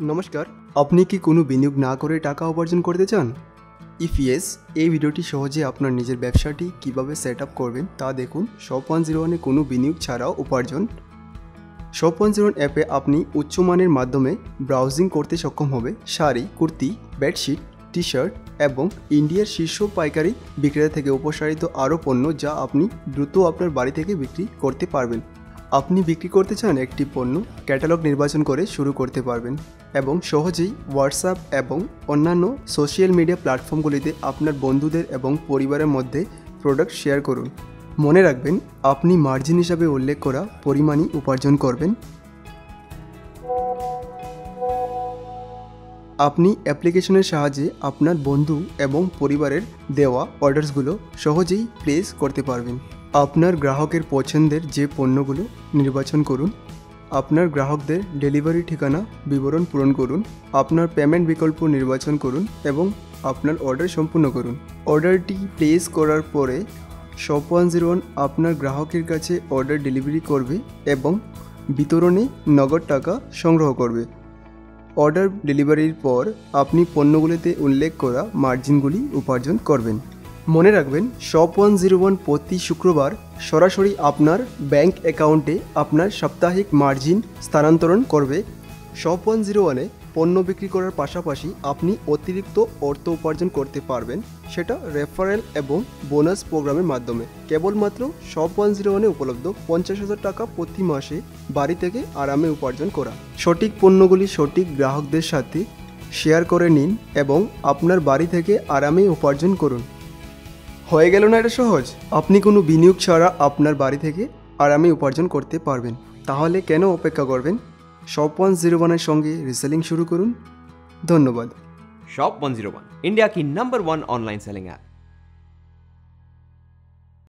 নমস্কার, আপনি কি কোনো বিনিয়োগ না করে টাকা উপার্জন করতে চান? ইফ ইয়েস এই ভিডিওটি সহজে আপনার নিজের ব্যবসাটি কীভাবে সেট আপ করবেন তা দেখুন। শপ ওয়ান জিরো ওয়ানে কোনো বিনিয়োগ ছাড়াও উপার্জন। শপ ওয়ান জিরো অ্যাপে আপনি উচ্চমানের মাধ্যমে ব্রাউজিং করতে সক্ষম হবে। Sari, kurti bedsheet T shirt এবং ইন্ডিয়ার শীর্ষ পাইকারি বিক্রেতা থেকে উপসারিত আরও পণ্য যা আপনি দ্রুত আপনার বাড়ি থেকে বিক্রি করতে পারবেন। আপনি বিক্রি করতে চান একটি পণ্য ক্যাটালগ নির্বাচন করে শুরু করতে পারবেন এবং সহজেই হোয়াটসঅ্যাপ এবং অন্যান্য সোশ্যাল মিডিয়া প্ল্যাটফর্মগুলিতে আপনার বন্ধুদের এবং পরিবারের মধ্যে প্রোডাক্ট শেয়ার করুন। মনে রাখবেন, আপনি মার্জিন হিসাবে উল্লেখ করা পরিমাণই উপার্জন করবেন। আপনি অ্যাপ্লিকেশনের সাহায্যে আপনার বন্ধু এবং পরিবারের দেওয়া অর্ডারসগুলো সহজেই প্লেস করতে পারবেন। আপনার গ্রাহকের পছন্দের যে পণ্যগুলো নির্বাচন করুন, আপনার গ্রাহকদের ডেলিভারি ঠিকানা বিবরণ পূরণ করুন, আপনার পেমেন্ট বিকল্প নির্বাচন করুন এবং আপনার অর্ডার সম্পূর্ণ করুন। অর্ডারটি প্লেস করার পরে শপ ওয়ান জিরো ওয়ান আপনার গ্রাহকের কাছে অর্ডার ডেলিভারি করবে এবং বিতরণে নগদ টাকা সংগ্রহ করবে। অর্ডার ডেলিভারির পর আপনি পণ্যগুলিতে উল্লেখ করা মার্জিনগুলি উপার্জন করবেন। মনে রাখবেন শপ ওয়ান জিরো ওয়ান প্রতি শুক্রবার সরাসরি আপনার ব্যাংক অ্যাকাউন্টে আপনার সাপ্তাহিক মার্জিন স্থানান্তরণ করবে। শপ ওয়ান জিরো ওয়ানে পণ্য বিক্রি করার পাশাপাশি আপনি অতিরিক্ত অর্থ উপার্জন করতে পারবেন, সেটা রেফারেল এবং বোনাস প্রোগ্রামের মাধ্যমে। কেবলমাত্র শপ ওয়ান জিরো ওয়ানে উপলব্ধ পঞ্চাশ হাজার টাকা প্রতি মাসে বাড়ি থেকে আরামে উপার্জন করা। সঠিক পণ্যগুলি সঠিক গ্রাহকদের সাথে শেয়ার করে নিন এবং আপনার বাড়ি থেকে আরামে উপার্জন করুন। হয়ে গেল না এটা সহজ? আপনি কোনো বিনিয়োগ ছাড়া আপনার বাড়ি থেকে আরামে উপার্জন করতে পারবেন। তাহলে কেন অপেক্ষা করবেন? শপ ওয়ান জিরো ওয়ানের সঙ্গে রিসেলিং শুরু করুন। ধন্যবাদ। Shop one zero one, India কি number one online selling app